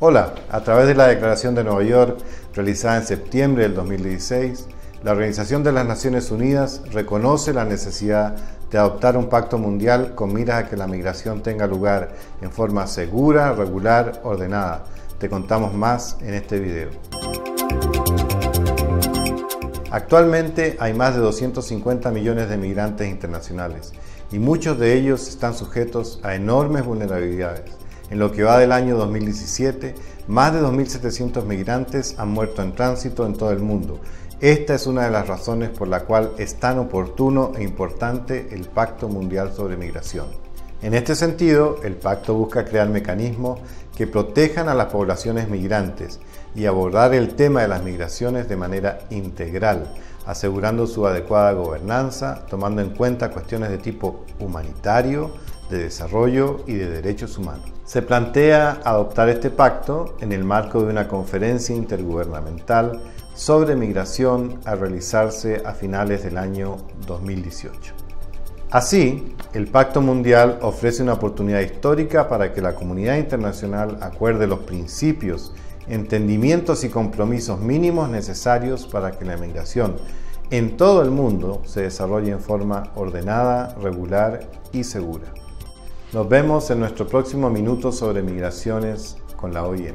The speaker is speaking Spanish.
Hola, a través de la Declaración de Nueva York realizada en septiembre del 2016, la Organización de las Naciones Unidas reconoce la necesidad de adoptar un pacto mundial con miras a que la migración tenga lugar en forma segura, regular, ordenada. Te contamos más en este video. Actualmente hay más de 250 millones de migrantes internacionales y muchos de ellos están sujetos a enormes vulnerabilidades. En lo que va del año 2017, más de 2.700 migrantes han muerto en tránsito en todo el mundo. Esta es una de las razones por la cual es tan oportuno e importante el Pacto Mundial sobre Migración. En este sentido, el pacto busca crear mecanismos que protejan a las poblaciones migrantes y abordar el tema de las migraciones de manera integral, asegurando su adecuada gobernanza, tomando en cuenta cuestiones de tipo humanitario, de desarrollo y de derechos humanos. Se plantea adoptar este pacto en el marco de una conferencia intergubernamental sobre migración a realizarse a finales del año 2018. Así, el Pacto Mundial ofrece una oportunidad histórica para que la comunidad internacional acuerde los principios, entendimientos y compromisos mínimos necesarios para que la migración en todo el mundo se desarrolle en forma ordenada, regular y segura. Nos vemos en nuestro próximo minuto sobre migraciones con la OIM.